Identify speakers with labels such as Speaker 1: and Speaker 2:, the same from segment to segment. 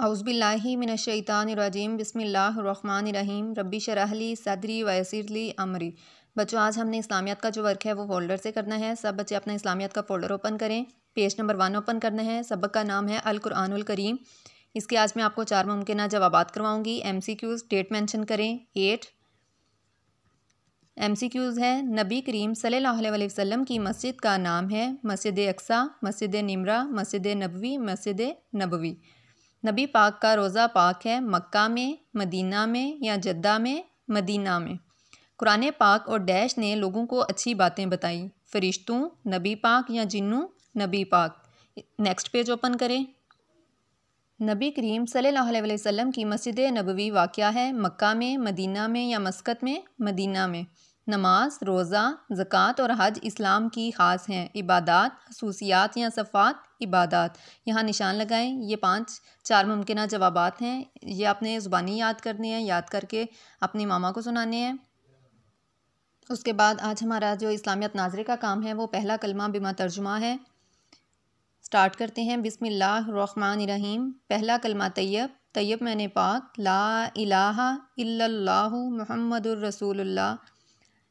Speaker 1: अउज़बिल्लिमिनशैतानिर्रजीम बिस्मिल्लाहिर्रहमानिर्रहीम। रबी शराहली सदरी वयसिरली अमरी। बच्चों, आज हमने इस्लामियत का जो वर्क है, वो फ़ोल्डर से करना है। सब बच्चे अपना इस्लामियत का फ़ोल्डर ओपन करें। पेज नंबर वन ओपन करना है। सबक का नाम है अल कुरानुल करीम। इसके आज मैं आपको चार मुमकिन जवाब करवाऊँगी। M C Qs date mention करें। एट। एम सी क्यूज़ है नबी करीम अलैहि वसल्लम की मस्जिद का नाम है मस्जिद अक्सा मस्जिद निमरा मस्जिद नबवी मस्जिद नबवी नबी पाक का रोज़ा पाक है मक्का में, मदीना में या जद्दा में, मदीना में। कुरान पाक और डैश ने लोगों को अच्छी बातें बताई। फ़रिश्तों, नबी पाक या जिन्नू, नबी पाक। नेक्स्ट पेज ओपन करें। नबी करीम सल्लल्लाहु अलैहि वसल्लम की मस्जिद नबवी वाक़ है मक्का में, मदीना में या मस्कत में, मदीना में। नमाज़, रोज़ा, ज़क़़त और हज इस्लाम की ख़ास हैं। इबादत, खसूसियात या सफ़ात, इबादत। यहाँ निशान लगाएँ, ये पाँच, चार मुमकिन जवाब हैं। ये आपने ज़ुबानी याद करने हैं, याद करके अपनी मामा को सुनाने हैं। उसके बाद आज हमारा जो इस्लामियत नाजरे का काम है, वो पहला कलमा बिमा तर्जुमा है। स्टार्ट करते हैं बिसमीम पहला कलमा तैयब। तैयब मैंने पाक, ला इलाहा इल्लल्लाहु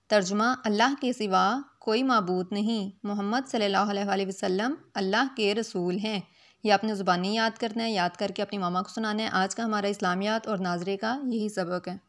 Speaker 1: तर्जुमा, अल्लाह के सिवा कोई मबूत नहीं। मोहम्मद सल्लल्लाहु वसम अल्लाह के रसूल हैं। यह आपने ज़ुबानी याद करना है, याद करके अपनी मामा को सुनाना है। आज का हमारा इस्लामियात और नाजरे का यही सबक है।